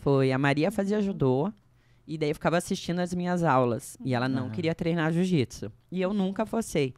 Foi, a Maria fazia judô e daí eu ficava assistindo as minhas aulas. E ela não Aham. queria treinar jiu-jitsu. E eu nunca fossei.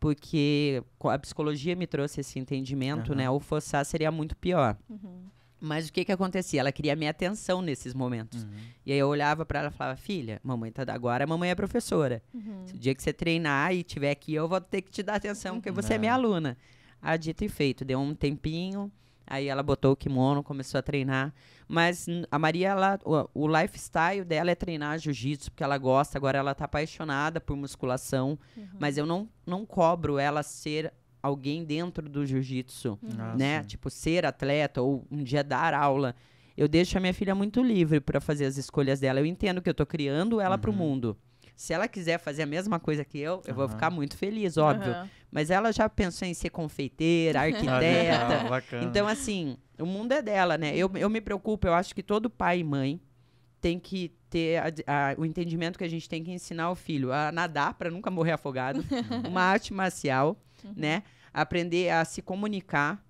Porque a psicologia me trouxe esse entendimento, Aham. né? O forçar seria muito pior. Uhum. Mas o que que acontecia? Ela queria minha atenção nesses momentos. Uhum. E aí eu olhava pra ela e falava, filha, mamãe tá agora, a mamãe é professora. Uhum. Se o dia que você treinar e tiver aqui, eu vou ter que te dar atenção, porque você é minha aluna. Ah, dito e feito. Deu um tempinho, aí ela botou o kimono, começou a treinar. Mas a Maria, ela, o, o lifestyle dela é treinar jiu-jitsu, porque ela gosta. Agora ela tá apaixonada por musculação. Mas eu não, não cobro ela ser alguém dentro do jiu-jitsu Ah, né? Tipo, ser atleta ou um dia dar aula. Eu deixo a minha filha muito livre para fazer as escolhas dela. Eu entendo que eu tô criando ela pro Uhum. mundo. Se ela quiser fazer a mesma coisa que eu, eu vou Aham. ficar muito feliz, óbvio. Aham. Mas ela já pensou em ser confeiteira, Ah, arquiteta. bacana. então, assim, o mundo é dela, né? Eu, eu me preocupo, eu acho que todo pai e mãe tem que ter a- a- o entendimento que a gente tem que ensinar o filho a nadar para nunca morrer afogado, uma arte marcial, né? Aprender a se comunicar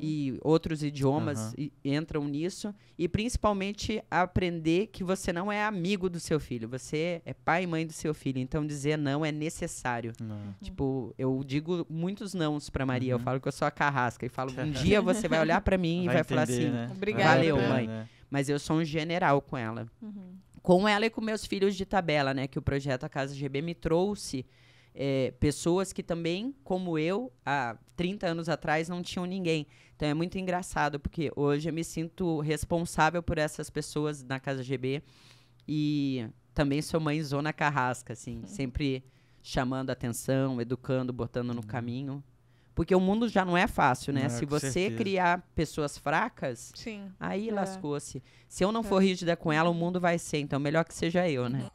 e outros idiomas Aham. e- entram nisso e principalmente aprender que você não é amigo do seu filho, você é pai e mãe do seu filho, então dizer não é necessário. Não. Tipo, eu digo muitos nãos pra Maria. Eu Uhum. falo que eu sou a carrasca. E falo, um dia você vai olhar pra mim e vai falar entender, assim. né? Obrigada, Valeu, Vai mãe. né? Mas eu sou um general com ela. Uhum. Com ela e com meus filhos de tabela, né? Que o projeto A Casa GB me trouxe é, pessoas que também, como eu, há 30 anos atrás, não tinham ninguém. Então é muito engraçado, porque hoje eu me sinto responsável por essas pessoas na Casa GB. E também sou mãe zona carrasca, assim, sempre chamando atenção, educando, botando no caminho. Porque o mundo já não é fácil, né? Não, Se você certeza. criar pessoas fracas, Sim. aí É. lascou-se. Se eu não for rígida com ela, o mundo vai ser. Então, melhor que seja eu, né?